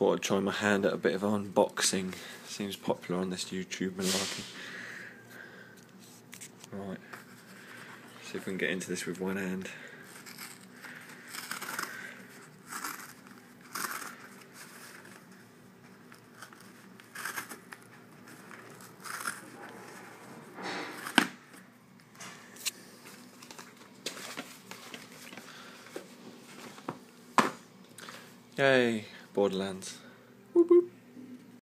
thought I'd try my hand at a bit of unboxing. Seems popular on this YouTube malarkey. Right. See if we can get into this with one hand. Yay, Borderlands.